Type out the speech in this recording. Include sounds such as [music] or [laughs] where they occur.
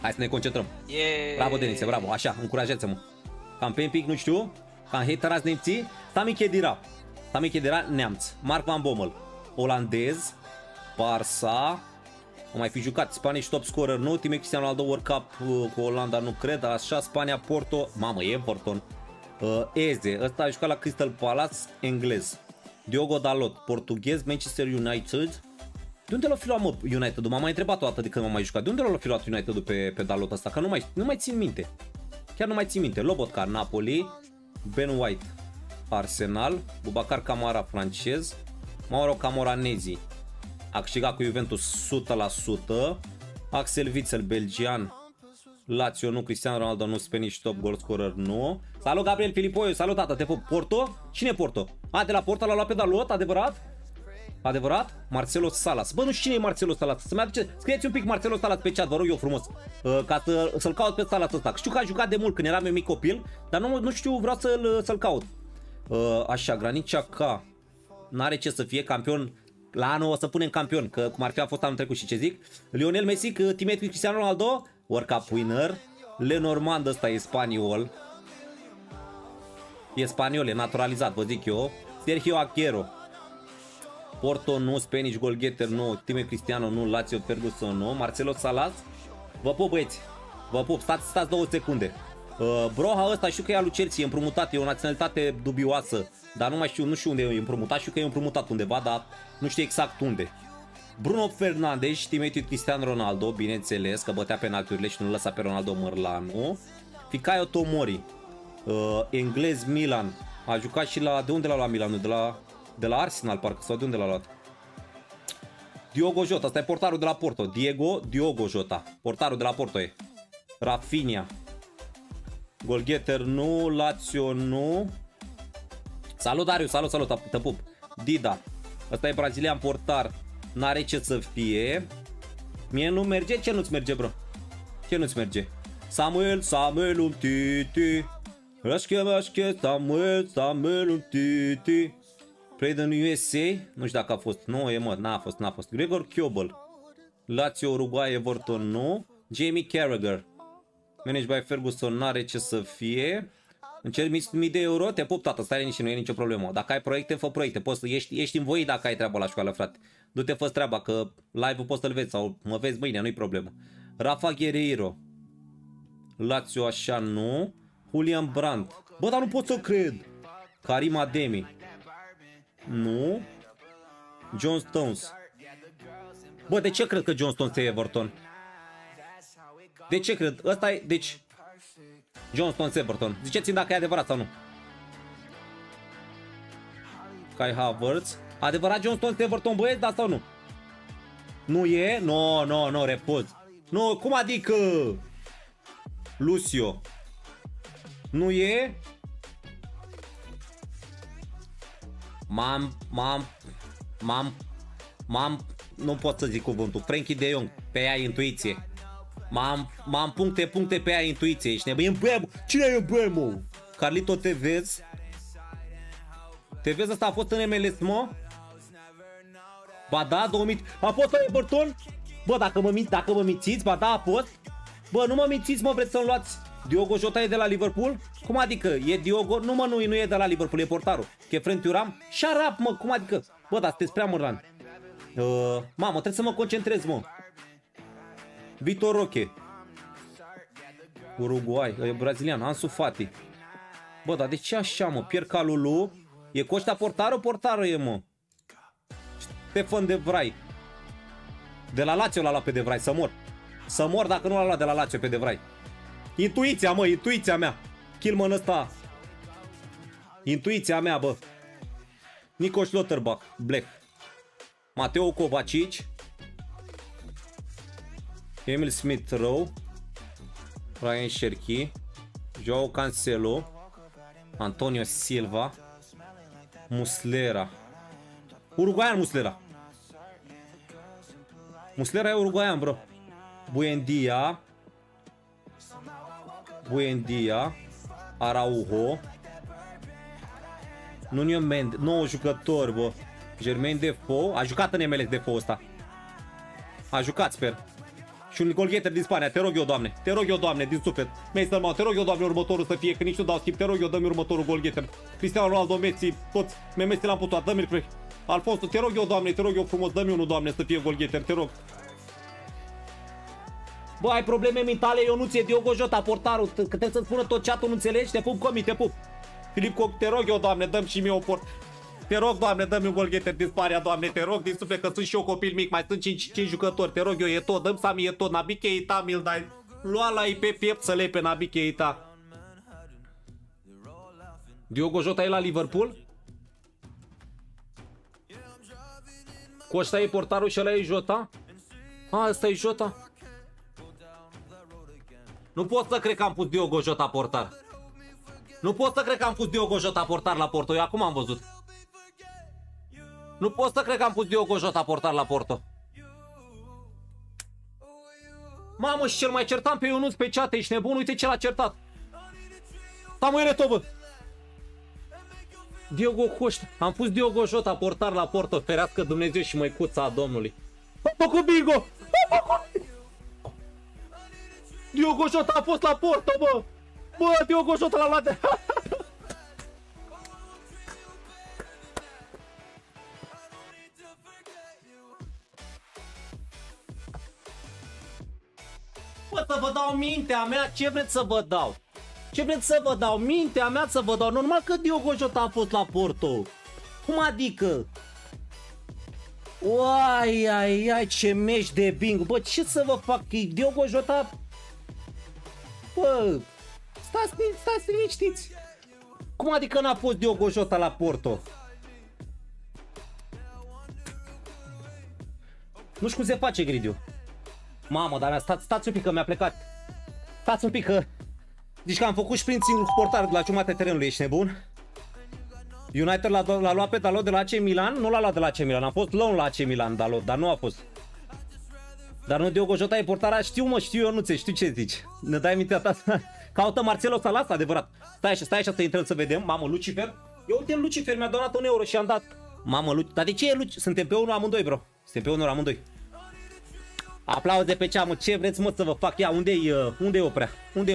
Hai să ne concentrăm. Yeah. Bravo, Denise, bravo. Așa, încurajează-mă. Campeni pic, nu știu. Cam haterați nemții. Sami Khedira. Sami Khedira, neamț. Mark Van Bommel. Olandez. Barça. O mai fi jucat Spanish top scorer, nu? Time Cristiano Ronaldo World Cup uh, cu Olanda, nu cred. Așa, Spania, Porto. Mamă, Everton. Uh, Eze. Ăsta a jucat la Crystal Palace, englez. Diogo Dalot, portughez, Manchester United. De unde l-a fi luat, mă, United-ul? M-am mai întrebat o dată de când m-am mai jucat. De unde l-a fi luat United-ul pe, pe Dalot ăsta? Că nu mai, nu mai țin minte. Chiar nu mai țin minte. Lobotka, Napoli. Ben White, Arsenal. Bubacar Camara, francez. Mauro Camoranezi. A câștigat cu Juventus 100%. Axel Witsel, belgian. Lazio nu, Cristiano Ronaldo nu, Spanish top goal scorer nu. Salut Gabriel Filipoiu, salut tată, te pup. Porto? Cine e Porto? A, de la Porto l-a luat pe Dalot, adevărat? Adevărat? Marcelo Salas. Bă, nu știu cine e Marcelo Salas. Să-mi aduce... Scrieți un pic Marcelo Salas pe chat, vă rog eu frumos. Uh, ca să, să-l caut pe Salas ăsta. Știu că a jucat de mult când eram eu mic copil, dar nu, nu știu, vreau să-l, să-l caut. Uh, așa, Granicea K. N-are ce să fie campion la anul o să punem campion, că cum ar fi a fost anul trecut și ce zic. Lionel Messi, teammate cu Cristiano Ronaldo, World Cup winner. Lenormand ăsta e spaniol. E spaniol, e naturalizat, vă zic eu. Sergio Aguero. Porto nu, Spanish goalgetter nu, Time Cristiano nu, Lazio Ferguson nu, Marcelo Salas. Vă pup băieți, vă pup, stați, stați două secunde. Uh, Broha ăsta știu că e al lui Chelsea, e împrumutat, e o naționalitate dubioasă, dar nu mai știu, nu știu unde e împrumutat, știu că e împrumutat undeva, dar nu știu exact unde. Bruno Fernandes, teammate Cristiano Ronaldo, bineînțeles, că bătea penalturile și nu lăsa pe Ronaldo Mărlanu. Ficaio Tomori, uh, englez Milan, a jucat și la, de unde l-a luat Milanul? De la, de la Arsenal parcă, sau de unde l-a luat? Diogo Jota, asta e portarul de la Porto. Diego Diogo Jota, portarul de la Porto e. Rafinha. Golgeter nu, Lazio nu. Salut Darius, salut, salut, te pup. Dida, ăsta e brazilian portar, n-are ce să fie. Mie nu merge, ce nu-ți merge, bro? Ce nu-ți merge? Samuel, Samuel um titi. Rașche, rașche, Samuel, Samuel um titi. Played în USA, nu știu dacă a fost, nu e mă, n-a fost, n-a fost. Gregor Kiobel, Lazio, Uruguay, Everton, nu. Jamie Carragher, managed by Ferguson, n-are ce să fie. Încerc mii de euro, te pup tată, stai nici nu e nicio problemă. Dacă ai proiecte, fă proiecte, poți, ești, ești învoit dacă ai treaba la școală, frate. Du-te, fă treaba, că live-ul poți să-l vezi sau mă vezi mâine, nu-i problemă. Rafa Guerreiro, Lazio așa nu. Julian Brandt, bă, dar nu pot să cred. Karim Ademi, nu. John Stones. Bă, de ce cred că John Stones e Everton? De ce cred? Ăsta e, deci... John Stones Everton. Ziceți-mi dacă e adevărat sau nu. Kai Havertz. Adevărat John Stones Everton, băieți, da sau nu? Nu e? Nu, no, nu, no, nu, no, repuz. Nu, cum adică? Lucio. Nu e? M-am, m-am, m-am, m-am, nu pot să zic cuvântul. Frankie de Jong, pe ea intuiție. M-am, m-am puncte, puncte pe ea intuiție. Ești nebun. E Bremo. Cine e Bremo? Carlito Tevez. Tevez ăsta a fost în MLS, mă? Ba da, 2000. A fost în Everton? Bă, dacă mă, dacă mă mințiți, ba da, a fost. Bă, nu mă mințiți, mă, vreți să-mi luați Diogo Jota e de la Liverpool? Cum adică? E Diogo? Nu mă, nu, nu e de la Liverpool, e portarul. Kefren Turam? Shut mă, cum adică? Bă, dar sunteți prea mărlan. Uh, mamă, trebuie să mă concentrez, mă. Vitor Roque. Uruguay, e brazilian, Ansu Fati. Bă, dar de ce așa, mă? Pierre Calulu? E Costa portarul? Portarul e, mă. Stefan de Vrij. De la Lazio l-a luat pe de Vrij, să mor. Să mor dacă nu l-a luat de la Lazio pe de Vrij. Intuiția, mă, intuiția mea. Kilman ăsta. Intuiția mea, bă. Nico Schlotterbach, Black. Mateo Kovacic. Emil Smith Rowe. Ryan Sherky. Joao Cancelo. Antonio Silva. Muslera. Uruguayan Muslera. Muslera e uruguayan, bro. Buendia. Buendia. Araujo. Nuno Mendes. 9 jucători, bă. Germain Defoe. A jucat în MLS Defoe ăsta. A jucat, sper. Și un golgheter din Spania, te rog eu, doamne, te rog eu, doamne, din suflet. Mason Mount, te rog eu, doamne, următorul să fie, că nici nu dau schimb, te rog eu, dă-mi următorul golgheter. Cristiano Ronaldo, Messi, toți, Messi l-am putut, dă-mi Alfonso, te rog eu, doamne, te rog eu frumos, dă-mi unul, doamne, să fie golgheter, te rog. Bă, ai probleme mentale, eu nu ți-e Diogo Jota, portarul, că trebuie să-ți spună tot chatul, nu înțelegi? Te pup, comi, te pup. Filip Coc, te rog eu, doamne, dăm și mie o port. Te rog, doamne, dă-mi un golgheter din Spania, doamne, te rog din suflet că sunt și eu copil mic, mai sunt 5, 5 jucători, te rog eu, e tot, dăm Sami, e tot, Nabi Keita, mi-l dai, lua la pe piept să le pe Nabi Keita. Diogo Jota e la Liverpool? Cu ăsta e portarul și ăla e Jota? A, ăsta e Jota? Nu pot să cred că am pus Diogo Jota portar. Nu pot să cred că am pus Diogo Jota portar la Porto. Eu acum am văzut. Nu pot să cred că am pus Diogo Jota portar la Porto. Mamă, și cel mai certam pe Ionuț pe chat, ești nebun? Uite ce l-a certat. Samuele Tobă. Diogo Coșta. Am pus Diogo Jota portar la Porto. Ferească Dumnezeu și măicuța a Domnului. Am făcut bingo! Am făcut Diogo Jota a fost la Porto, bă! Bă, Diogo Jota l-a luat de... Bă, să vă dau mintea mea, ce vreți să vă dau? Ce vreți să vă dau? Mintea mea să vă dau. Normal că Diogo Jota a fost la Porto. Cum adică? Uai, ai, ai, ce meci de bingo. Bă, ce să vă fac? Diogo Jota... Bă, stați, stați liniștiți. Cum adică n-a fost Diogo Jota la Porto? Nu știu cum se face, Gridiu. Mamă, dar stați, stați un pic că mi-a plecat. Stați un pic că... Deci că am făcut sprint singur cu portarul la jumătatea terenului, ești nebun? United l-a, luat pe Dalot de la AC Milan? Nu l-a luat de la AC Milan, a fost loan la AC Milan Dalot, dar nu a fost. Dar nu Diogo Jota e portarea, știu mă, știu eu, nu ți știu ce zici. Ne dai mintea ta. [laughs] Caută Marcelo Salas, adevărat. Stai așa, stai așa să intrăm să vedem. Mamă, Lucifer. Eu uite Lucifer, mi-a donat un euro și am dat. Mamă, Lucifer. Dar de ce e Lucifer? Suntem pe unul amândoi, bro. Suntem pe unul amândoi. Aplauze pe ceamă, ce vreți mă să vă fac? Ia, unde-i uh, unde oprea? Unde